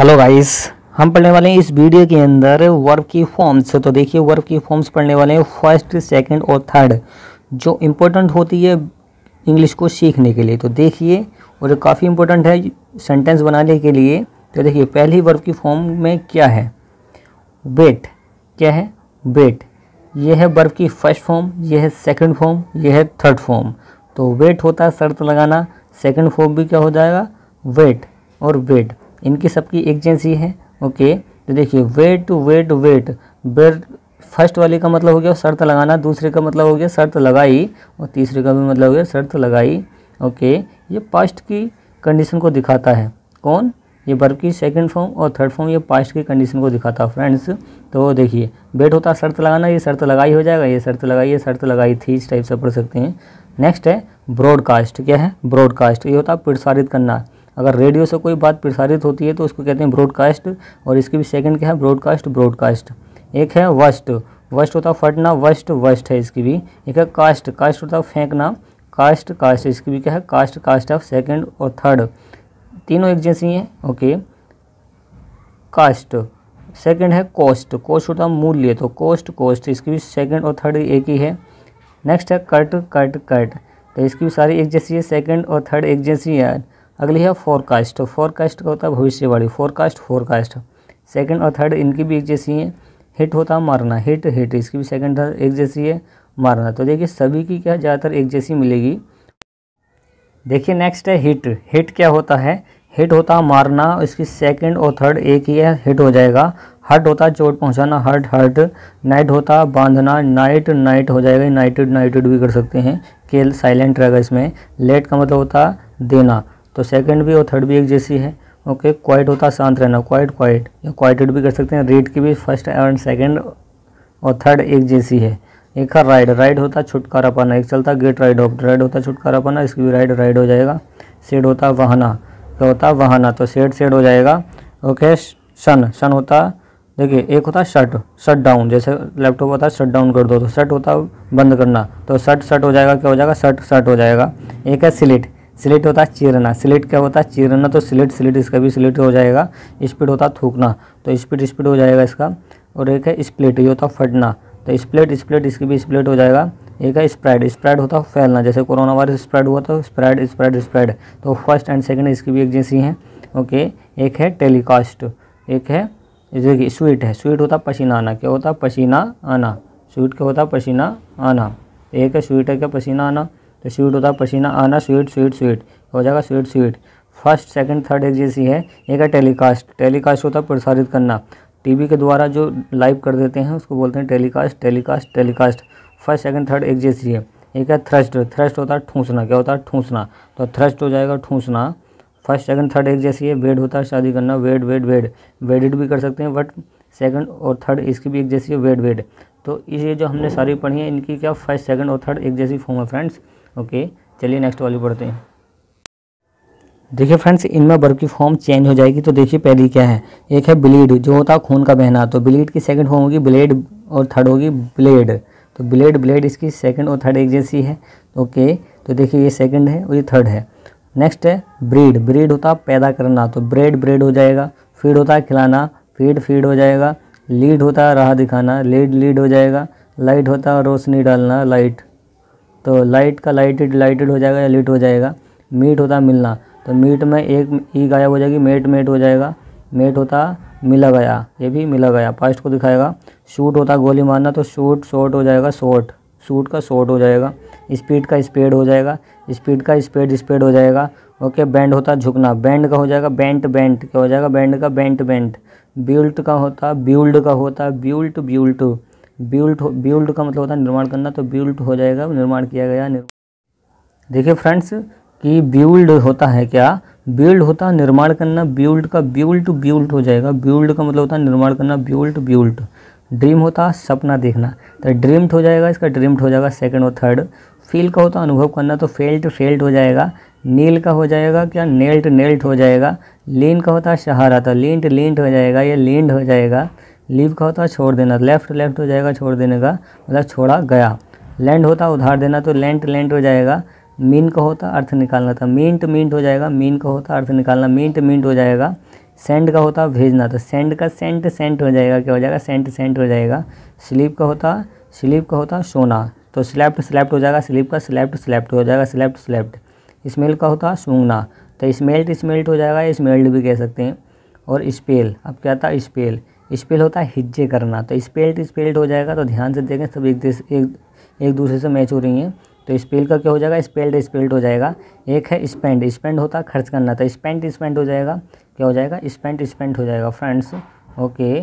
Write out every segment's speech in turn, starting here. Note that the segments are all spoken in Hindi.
हेलो गाइस हम पढ़ने वाले हैं इस वीडियो के अंदर वर्ब की फॉर्म्स तो देखिए, वर्ब की फॉर्म्स पढ़ने वाले हैं फ़र्स्ट सेकंड और थर्ड जो इम्पोर्टेंट होती है इंग्लिश को सीखने के लिए। तो देखिए, और काफ़ी इम्पोर्टेंट है सेंटेंस बनाने के लिए। तो देखिए, पहली वर्ब की फॉर्म में क्या है? वेट क्या है? वेट यह है वर्ब की फ़र्स्ट फॉर्म यह है सेकंड फॉर्म यह है थर्ड फॉर्म तो वेट होता है, शर्त लगाना। सेकंड फॉर्म भी क्या हो जाएगा? वेट और वेट इनकी सबकी एक एजेंसी है, ओके? तो देखिए wait wait wait wait first वाले का मतलब हो गया शर्त लगाना, दूसरे का मतलब हो गया शर्त लगाई, और तीसरे का भी मतलब हो गया शर्त लगाई, ओके? ये पास्ट की कंडीशन को दिखाता है। कौन? ये वर्ब की सेकंड फॉर्म और थर्ड फॉर्म ये पास्ट की कंडीशन को दिखाता है फ्रेंड्स तो देखिए वेट होता शर्त लगाना, ये शर्त लगाई हो जाएगा, ये शर्त लगाई, ये शर्त लगाई, थी इस टाइप से पढ़ सकते हैं। नेक्स्ट है ब्रॉडकास्ट क्या है? ब्रॉडकास्ट ये होता है प्रसारित करना। अगर रेडियो से कोई बात प्रसारित होती है तो उसको कहते हैं ब्रॉडकास्ट और इसकी भी सेकंड क्या है? ब्रॉडकास्ट ब्रॉडकास्ट एक है वस्ट वस्ट होता है फटना वस्ट वस्ट है इसकी भी. एक है कास्ट कास्ट होता है फेंकना कास्ट कास्ट इसकी भी क्या है? कास्ट कास्ट ऑफ़ सेकंड और थर्ड तीनों एक जैसी हैं ओके कास्ट सेकंड है कॉस्ट कॉस्ट होता मूल्य तो कॉस्ट कॉस्ट इसकी भी सेकंड और थर्ड एक ही है. नेक्स्ट है कट कट कट तो इसकी भी सारी एक जैसी है सेकंड और थर्ड एक जैसी है. अगली है फोरकास्ट तो फोरकास्ट का होता है भविष्यवाणी। फोरकास्ट फोरकास्ट सेकंड और थर्ड इनकी भी एक जैसी है। हिट होता है मारना। हिट हिट इसकी भी सेकंड थर्ड एक जैसी है, मारना। तो देखिए, सभी की क्या ज़्यादातर एक जैसी मिलेगी। देखिए नेक्स्ट है हिट हिट क्या होता है? हिट होता है मारना। इसकी सेकंड और थर्ड एक ही है हिट हो जाएगा। हर्ट होता है चोट पहुंचाना। हर्ट हर्ट नाइट होता है बांधना। नाइट नाइट हो जाएगा। नाइटेड नाइटेड भी कर सकते हैं। केल साइलेंट रहेगा इसमें। लेट का मतलब होता है देना। तो सेकंड भी और थर्ड भी एक जैसी है। ओके क्वाइट होता शांत रहना क्वाइट क्वाइट या क्वाइटेड भी कर सकते हैं। रीड की भी फ़र्स्ट एंड सेकंड और थर्ड एक जैसी है। एक है राइड राइड होता छुटकारा पाना। एक चलता गेट राइड ऑफ़ राइड होता छुटकारा पाना, इसकी भी राइड राइड हो जाएगा। सेड होता वहाना। क्या होता? वहाना। तो सेड सेड हो जाएगा। ओके सन सन होता, देखिए, एक होता है शट शट डाउन जैसे लैपटॉप होता है शट डाउन कर दो तो शट होता बंद करना। तो शट शट हो जाएगा। क्या हो जाएगा? शट शट हो जाएगा। एक है स्लिट स्लिट होता है चीरना। स्लिट क्या होता है? चीरना तो स्लिट स्लिट इसका भी स्लिट हो जाएगा। स्पीड होता है थूकना तो स्पीड स्पीड हो जाएगा इसका। और एक है स्प्लिट, ये होता है फटना तो स्प्लिट स्प्लिट इसकी भी स्प्लिट हो जाएगा। एक है स्प्रेड स्प्रेड होता है फैलना। जैसे कोरोना वायरस स्प्रेड हुआ तो स्प्रेड स्प्रेड स्प्रेड तो फ़र्स्ट एंड सेकेंड इसकी भी एक जैसी हैं। ओके, एक है टेलीकास्ट, एक है देखिए स्वीट है। स्वीट होता पसीना आना। क्या होता पसीना आना। स्वीट क्या होता पसीना आना। एक है स्वीट है क्या? पसीना आना। तो स्वीट होता है, पसीना आना स्वीट स्वीट स्वीट हो जाएगा sweet sweet first second third एक जैसी है, एक है टेलीकास्ट टेलीकास्ट होता है प्रसारित करना. टीवी के द्वारा जो लाइव कर देते हैं, उसको बोलते हैं telecast telecast telecast first second third एक जैसी है एक है थ्रस्ट थ्रस्ट होता है ठूसना. क्या होता है? ठूसना. तो थ्रस्ट हो जाएगा ठूसना. फ़र्स्ट सेकंड थर्ड एक जैसी है वेड होता है शादी करना. वेड वेड वेड वेडिड भी कर सकते हैं बट सेकंड और थर्ड इसकी भी एक जैसी है वेड वेड तो ये जो हमने सारी पढ़ी है, इनकी क्या फ़र्स्ट सेकंड और थर्ड एक जैसी फॉर्म है फ्रेंड्स ओके चलिए नेक्स्ट वाली पढ़ते हैं। देखिए फ्रेंड्स इनमें वर्ब की फॉर्म चेंज हो जाएगी तो देखिए पहली क्या है? एक है ब्लीड जो होता है खून का बहना तो ब्लीड की सेकंड फॉर्म होगी ब्लेड और थर्ड होगी ब्लेड तो ब्लेड ब्लेड इसकी सेकंड और थर्ड एक जैसी है। ओके तो देखिए ये सेकंड है और ये थर्ड है। नेक्स्ट है ब्रीड ब्रीड होता पैदा करना तो ब्रेड ब्रेड हो जाएगा। फ़ीड होता है खिलाना फ़ीड फ़ीड हो जाएगा। लीड होता है राह दिखाना लीड लीड हो जाएगा। लाइट होता है रोशनी डालना लाइट तो लाइट का लाइटेड लाइटेड हो जाएगा या लिट हो जाएगा। मीट होता मिलना। तो मीट में एक ई गायब हो जाएगी मेट मेट हो जाएगा। मेट होता मिला गया। ये भी मिला गया। पास्ट को दिखाएगा। शूट होता गोली मारना तो शूट शॉट हो जाएगा शॉट शूट का शॉट हो जाएगा। स्पीड का स्पीड हो जाएगा। स्पीड का स्पीड स्पीड हो जाएगा। ओके बैंड होता झुकना। बैंड का हो जाएगा बेंट बेंट क्या हो जाएगा? बैंड का बेंट बेंट बिल्ट का होता बिल्ड का होता ब्यूल्ट ब्यूल्ट बिल्ट बिल्ड का मतलब होता है निर्माण करना तो बिल्ट हो जाएगा, निर्माण किया गया देखिए फ्रेंड्स कि बिल्ड होता है क्या? बिल्ड होता है निर्माण करना बिल्ड का बिल्ट बिल्ट हो जाएगा। बिल्ड का मतलब होता है निर्माण करना बिल्ट बिल्ट ड्रीम होता है सपना देखना। तो ड्रीम्ड हो जाएगा, इसका ड्रीम्ड हो जाएगा सेकंड और थर्ड फील का होता अनुभव करना तो फेल्ट फेल्ट हो जाएगा। नील का हो जाएगा क्या? नेल्ट नेल्ट हो जाएगा। लीन का होता है सहारा तो लींट लींट हो जाएगा या लींड हो जाएगा। लीव का होता है, छोड़ देना। लेफ़्ट लेफ़्ट हो जाएगा छोड़ देने का। मतलब छोड़ा गया। लैंड होता उधार देना तो लेंट लेंट हो जाएगा। मीन का होता अर्थ निकालना था। मींट मींट हो जाएगा। मीन का होता अर्थ निकालना। मींट मींट हो जाएगा। सेंड का होता भेजना। तो सेंड का सेंट सेंट हो जाएगा। क्या हो जाएगा? सेंट सेंट हो जाएगा। स्लीप का होता स्लीप का होता सोना। तो स्लेप्ट स्लेप्ट हो जाएगा। स्लीप का स्लेप्ट स्लेप्ट हो जाएगा। स्लेप्ट स्लेप्ट स्मेल का होता सूंघना। तो स्मेल्ट स्मेल्ट हो जाएगा। स्मेल्ट भी कह सकते हैं। और स्पेल अब क्या था? स्पेल स्पेल होता है हिज्जे करना। तो स्पेल्ट स्पेल्ट हो जाएगा तो ध्यान से देखें, सब एक एक एक दूसरे से मैच हो रही हैं। तो स्पेल का क्या हो जाएगा? स्पेल्ड स्पेल्ड हो जाएगा। एक है स्पेंड स्पेंड होता है खर्च करना। तो स्पेंट स्पेंड हो जाएगा। क्या हो जाएगा? स्पेंट स्पेंट हो जाएगा, फ्रेंड्स। ओके।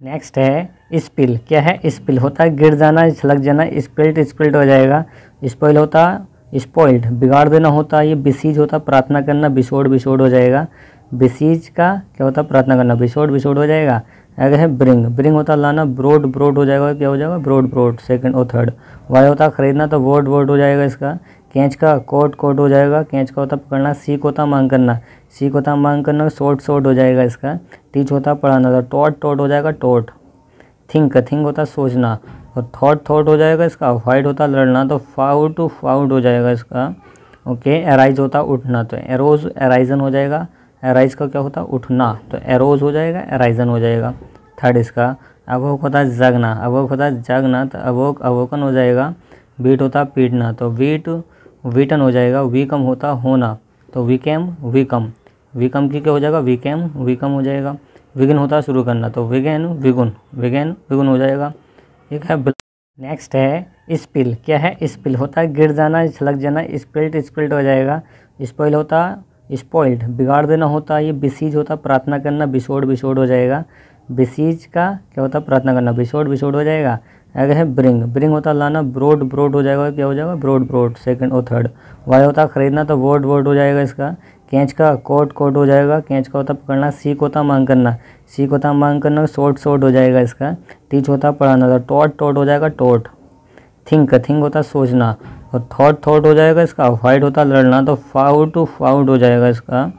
नेक्स्ट है स्पिल। क्या है? स्पिल होता है गिर जाना छलक जाना स्पिल्ट स्पिल्ट हो जाएगा। स्पॉइल होता है स्पॉइल्ड, बिगाड़ देना होता है, ये बिसीज होता प्रार्थना करना, बिछोड़ बिछोड़ हो जाएगा। बिसीज का क्या होता है? प्रार्थना करना। बिछोड़ बिछोड़ हो जाएगा। आगे है ब्रिंग। ब्रिंग होता लाना, ब्रोड ब्रोड हो जाएगा। क्या हो जाएगा? Brought brought. सेकंड और थर्ड वाई होता खरीदना तो वोट वोट हो जाएगा इसका। कैच का कोट कोट हो जाएगा। कैच का होता पकड़ना सीख होता मांग करना। सीख होता मांग करना शॉर्ट शॉर्ट हो जाएगा इसका। टीच होता पढ़ाना तो टॉट टोट हो जाएगा टोट थिंक थिंक होता सोचना। और थॉट थॉट हो जाएगा इसका। फाइट होता लड़ना तो फाउट टू फाउट हो जाएगा इसका। ओके एराइज होता उठना तो एरोज एराइजन हो जाएगा। एराइज का क्या होता? है उठना। तो एरोज हो जाएगा एराइजन हो जाएगा। थर्ड इसका अवोक होता है जगना। अवोक होता है जगना तो अवोक अवोकन हो जाएगा। बीट होता है पीटना। तो वीट वीटन हो जाएगा। वीकम होता होना। तो वीकेम वीकम वीकम की क्या हो जाएगा? वीकेम वीकम हो जाएगा। विघन होता शुरू करना। तो विगेन विगुन विगेन विगुन हो जाएगा। एक है नेक्स्ट है स्पिल क्या है? स्पिल होता है गिर जाना छलक जाना स्पिल्ट स्पिल्ट हो जाएगा। स्पॉइल होता स्पॉइल्ड बिगाड़ देना होता है ये बिसीज होता, प्रार्थना करना बिछोड़ बिछोड़ हो जाएगा। बिसीज का क्या होता, प्रार्थना करना बिछोड़ बिछोड़ हो जाएगा। आगे है ब्रिंग ब्रिंग होता लाना ब्रोड ब्रोड हो जाएगा, क्या हो जाएगा ब्रोड ब्रोड सेकंड और थर्ड वाई होता खरीदना तो वोट वर्ड हो जाएगा इसका। कैच का कोट कोट हो जाएगा, कैच का होता पकड़ना सीख होता मांग करना। सीख होता मांग करना शॉर्ट शॉर्ट हो जाएगा इसका। टीच होता पढ़ाना तो टोट टोट हो जाएगा टोट थिंक थिंक होता सोचना। और थॉट थॉट हो जाएगा इसका फाइट होता, लड़ना तो फाउट टू फाउट हो जाएगा इसका।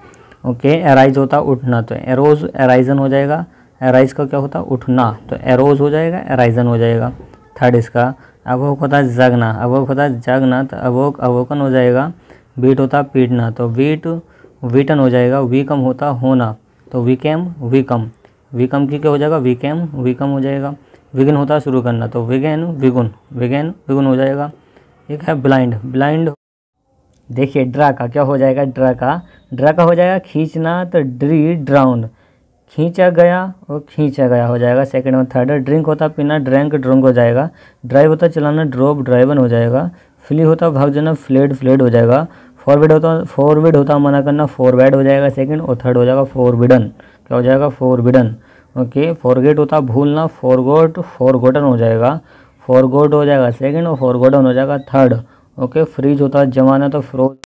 ओके एराइज होता, उठना तो एरोज एराइजन हो जाएगा। एराइज का क्या होता, उठना तो एरोज हो जाएगा एराइजन हो जाएगा। थर्ड इसका, अवोक होता, जगना, अवोक होता, जगना तो अवोक, अवोकन हो जाएगा। बीट होता, पीटना तो वीट वीटन हो जाएगा वीकम होता, होना तो वीकेम वीकम वीकम की क्या हो जाएगा वीकेम वीकम हो जाएगा। विघन होता, शुरू करना तो विगेन विगुन विगेन विगुन हो जाएगा। एक है ब्लाइंड ब्लाइंड देखिए ड्रा का क्या हो जाएगा ड्रा का? ड्रा का हो जाएगा खींचना तो ड्री ड्राउंड खींचा गया और खींचा गया हो जाएगा। सेकंड में थर्ड ड्रिंक होता, पीना ड्रैंक ड्रंक हो जाएगा। ड्राइव होता, चलाना ड्रॉप ड्राइवन हो जाएगा। फ्ली होता भाग जाना फ्लेड फ्लेड हो जाएगा। फॉरवर्ड होता फॉरवर्ड होता, मना करना फॉरवर्ड हो जाएगा। सेकंड और थर्ड हो जाएगा फॉरबिडन क्या हो जाएगा फॉरबिडन ओके फॉरगेट होता, भूलना फॉरगोट फॉरगोटन हो जाएगा। फॉरगोट हो जाएगा। सेकंड और फॉरगोटन हो जाएगा। थर्ड ओके फ्रीज होता है जमाना तो फ्रोज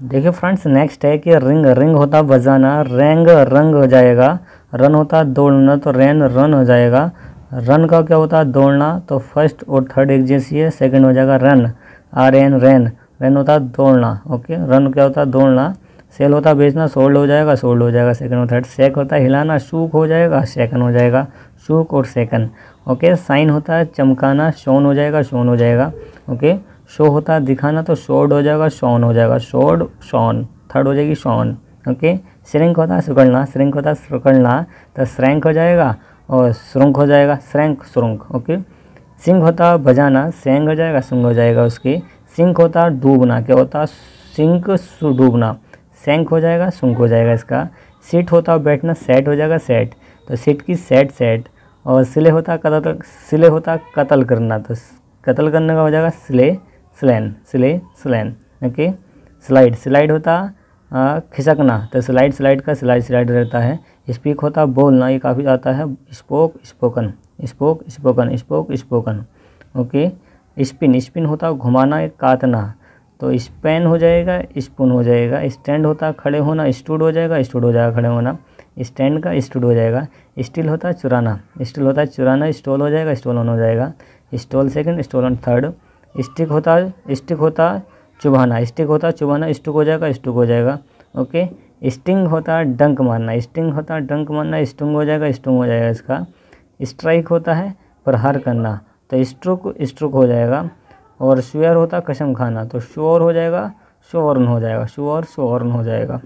देखिए फ्रेंड्स नेक्स्ट है कि रिंग रिंग होता बजाना। रेंग रंग हो जाएगा। रन होता दौड़ना तो रैन रन हो जाएगा। रन का क्या होता? है दौड़ना। तो फ़र्स्ट और थर्ड एक जैसी है। सेकंड हो जाएगा run R N ran ran होता है दौड़ना ओके रन क्या होता? है दौड़ना। सेल होता है बेचना सोल्ड हो जाएगा सोल्ड हो जाएगा सेकंड और थर्ड सेक होता है हिलाना शूक हो जाएगा सेकंड हो जाएगा शूक और सेकंड ओके साइन होता है चमकाना शोन हो जाएगा शोन हो जाएगा ओके शो होता है दिखाना तो शोड हो जाएगा शॉन हो जाएगा शोड शॉन थर्ड हो जाएगी शॉन ओके श्रिंक होता है सुकड़ना श्रिंक होता है सुकड़ना तो श्रैंक हो जाएगा और श्रुंक हो जाएगा श्रैंक श्रुंक ओके सिंह होता है बजाना सेंग हो जाएगा सुंग हो जाएगा उसके सिंक होता है डूबना क्या होता है सिंक डूबना सेंक हो जाएगा सुंक हो जाएगा इसका। सीट होता है बैठना सेट हो जाएगा सेट तो सीट की सेट सेट और सिले होता, कतल सिले होता, कतल करना. तो कतल करने का हो जाएगा सिले स्लैन सिले स्लैन ओके स्लाइड स्लाइड होता खिसकना. तो स्लाइड स्लाइड का स्लाइड स्लाइड रहता है. स्पीक होता, बोलना, ये काफ़ी आता है. Spoke spoken spoke spoken spoke spoken okay spin spin होता, घुमाना काटना. तो स्पेन हो जाएगा, स्पून हो जाएगा। स्टैंड होता खड़े होना, स्टूड हो जाएगा, स्टूड हो जाएगा खड़े होना। स्टैंड का, स्टूड हो जाएगा। स्टील होता है चुराना, स्टील होता है चुराना, स्टॉल हो जाएगा, स्टॉल ऑन हो जाएगा। Stole second, stolen third. Stick होता है स्टिक होता है चुभाना स्टिक होता है चुभाना स्टुक हो जाएगा, स्टुक हो जाएगा। ओके? स्टिंग होता है डंक मारना, स्टिंग होता है डंक मारना, स्टुंग हो जाएगा, स्टुंग हो जाएगा इसका। स्ट्राइक होता है, प्रहार करना तो स्ट्रोक स्ट्रोक हो जाएगा। और श्वेयर होता कसम खाना तो श्योर हो जाएगा, शोरन हो जाएगा श्योर शोरन हो जाएगा।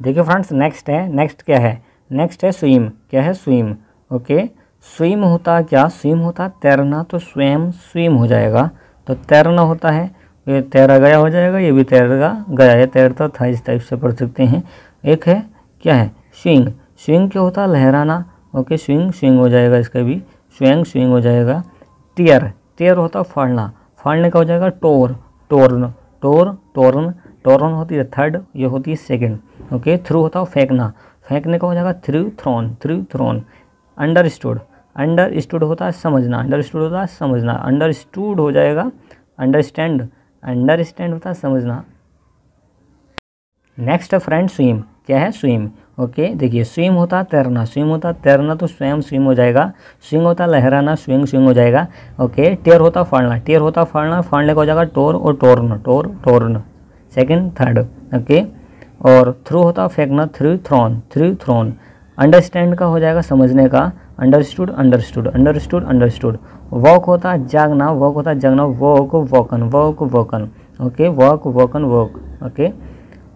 देखिए फ्रेंड्स नेक्स्ट है नेक्स्ट क्या है? नेक्स्ट है स्विम क्या है स्विम ओके स्विम होता क्या? स्विम होता तैरना तो स्वयं स्विम हो जाएगा। तो तैरना होता है, ये तैरा गया हो जाएगा, ये भी तैरगा गया है, तैरता था, इस टाइप से पढ़ सकते हैं। एक है, क्या है? स्विंग स्विंग क्या होता? है लहराना। ओके स्विंग स्विंग हो जाएगा इसका भी। स्विंग स्विंग हो जाएगा। टीयर टीयर होता फाड़ना। फाड़ने का हो जाएगा tore, torn tore, torn, torn होती है थर्ड ये होती है सेकेंड ओके थ्रू होता है फेंकना। फेंकने का हो जाएगा threw thrown threw thrown understood understood होता है समझना। अंडर स्टूड होता है समझना। अंडर स्टूड हो जाएगा अंडरस्टैंड अंडरस्टैंड होता है समझना। नेक्स्ट फ्रेंड स्विम क्या है? स्विम ओके देखिए स्विम होता तैरना। स्विम होता तैरना तो स्वयं स्विम हो जाएगा। स्विंग होता लहराना स्विंग स्विंग हो जाएगा। ओके टेयर होता फाड़ना। टेयर होता फाड़ना, फाड़ने का हो जाएगा टोर और torn, tore, torn. Second third okay और थ्रू होता फेंकना threw thrown threw thrown understand का हो जाएगा समझने का। Understood understood understood understood woke होता जागना वॉक होता जागना woke woken woke woken okay woke woken woke okay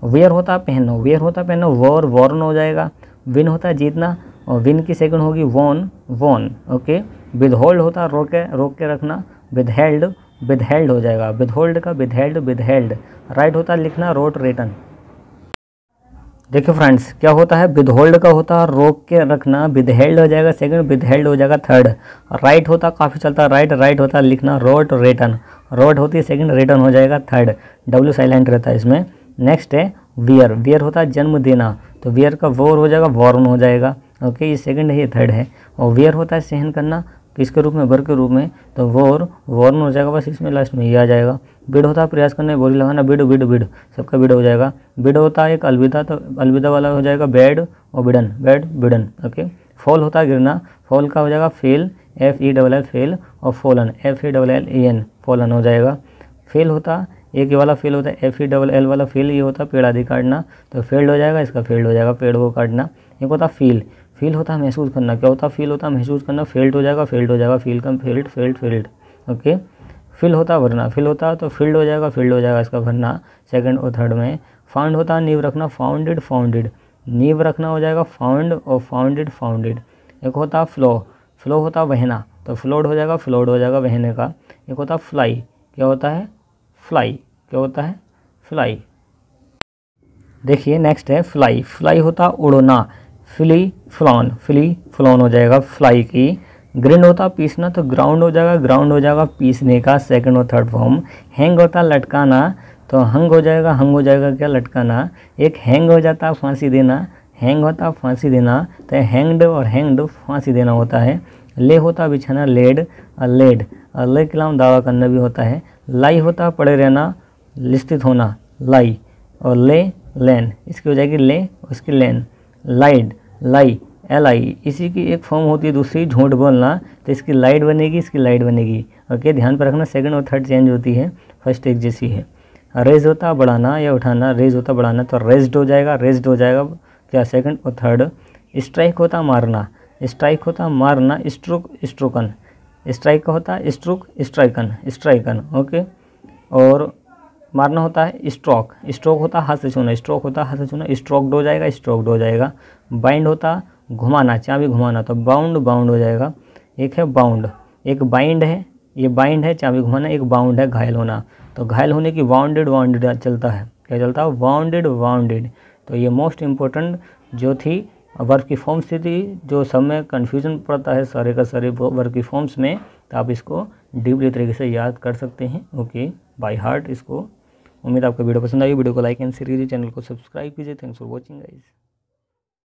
wear होता, पहनो वेयर होता, पहनो वॉर वॉर्न हो जाएगा। विन होता जीतना और विन की सेकंड होगी won won okay withhold होता, रोक रोक के रखना। विद हेल्ड विद हेल्ड हो जाएगा। विद होल्ड का withheld withheld write होता लिखना रोट रिटर्न देखिए फ्रेंड्स क्या होता है? विद होल्ड का होता, रोक के रखना। विद हेल्ड हो जाएगा सेकंड विद हेल्ड हो जाएगा थर्ड राइट होता, काफ़ी चलता। राइट राइट होता, लिखना रोट रिटर्न रोट होती है सेकंड रिटर्न हो जाएगा थर्ड डब्ल्यू साइलेंट रहता है इसमें। नेक्स्ट है वियर वियर होता है जन्म देना। तो वियर का वोर हो जाएगा वॉर्न हो जाएगा। ओके ये सेकंड है, ये थर्ड है। और वियर होता है सहन करना, किसके रूप में? वर के रूप में। तो वोर वॉर्न हो जाएगा, बस इसमें लास्ट में ये आ जाएगा। बिड होता है प्रयास करने बोली लगाना, बिड बिड बिड। सबका बिड हो जाएगा। बिड होता है एक अलविदा तो अलविदा वाला हो जाएगा बेड और bidden bade bidden okay fall होता है गिरना। फॉल का हो जाएगा fell F E double L fell और fallen F E double L A N fallen हो जाएगा। फेल होता एक ये वाला फेल होता है एफ़ ई डबल एल वाला फेल ये होता है पेड़ आदि काटना तो फेल्ड हो जाएगा, इसका फेल्ड हो जाएगा, पेड़ को काटना। एक होता है फील फील होता है महसूस करना। क्या होता है फील होता है महसूस करना? फेल्ड हो जाएगा फेल्ड हो जाएगा फील कम felled felled felled okay fill होता भरना फिल होता तो फ़ील्ड हो जाएगा फ़ील्ड हो जाएगा इसका भरना सेकंड और थर्ड में फाउंड होता नींव रखना फाउंडेड फाउंडेड नींव रखना हो जाएगा फाउंड और फाउंडेड फाउंडेड एक होता फ्लो फ्लो होता बहना तो फ्लोड हो जाएगा फ्लोड हो जाएगा बहने का। एक होता फ्लाई क्या होता है? फ्लाई क्या होता है? फ्लाई देखिए नेक्स्ट है फ्लाई फ्लाई होता उड़ना। फ्ली फ्लॉन फ्ली फ्लॉन हो जाएगा फ्लाई की। ग्रिंड होता पीसना तो ग्राउंड हो जाएगा। ग्राउंड हो जाएगा पीसने का सेकंड और थर्ड फॉर्म हैंग होता लटकाना तो हंग हो जाएगा। हंग हो जाएगा क्या? लटकाना। एक हैंग हो जाता, फांसी देना। हैंग होता, फांसी देना। तो हैंग्ड और हैंग्ड फांसी देना होता है। ले होता बिछाना लेड लेड ले के अलावा दावा करना भी होता है। लाई होता, पड़े रहना, लिस्तित होना, लाई, और ले, लेन, इसकी हो जाएगी ले, उसकी लेन, लाइड, लाई एल आई इसी की एक फॉर्म होती है, दूसरी झूठ बोलना तो इसकी लाइट बनेगी, इसकी लाइट बनेगी ओके ध्यान पर रखना सेकंड और थर्ड चेंज होती है फ़र्स्ट एक जैसी है। रेज होता, बढ़ाना, या उठाना रेज होता, बढ़ाना तो रेस्ड हो जाएगा रेस्ड हो जाएगा, क्या सेकंड और थर्ड स्ट्राइक होता, मारना स्ट्राइक होता, मारना स्ट्रोक स्ट्रोकन स्ट्राइक का होता है, स्ट्रोक, स्ट्राइकन स्ट्राइकन, ओके? और मारना होता है, स्ट्रोक। स्ट्रोक होता है, हाथ से छूना। स्ट्रोक होता है, हाथ से छूना। स्ट्रोक्ड हो जाएगा स्ट्रोक्ड हो जाएगा। बाइंड होता घुमाना चाबी घुमाना तो बाउंड बाउंड हो जाएगा। एक है बाउंड, एक बाइंड है, ये बाइंड है चाबी घुमाना, एक बाउंड है, घायल होना। तो घायल होने की वाउंडेड वाउंडेड चलता है। क्या चलता है? Wounded wounded. तो ये मोस्ट इम्पोर्टेंट जो थी वर्क की फॉर्म स्थिति थी, जो सब में कन्फ्यूज़न पड़ता है सारे का सारे वर्क की फॉर्म्स में तो आप इसको डीपली तरीके से याद कर सकते हैं। ओके बाय हार्ट इसको। उम्मीद आपको वीडियो पसंद आई वीडियो को लाइक एंड शेयर कीजिए, चैनल को सब्सक्राइब कीजिए। Thanks for watching guys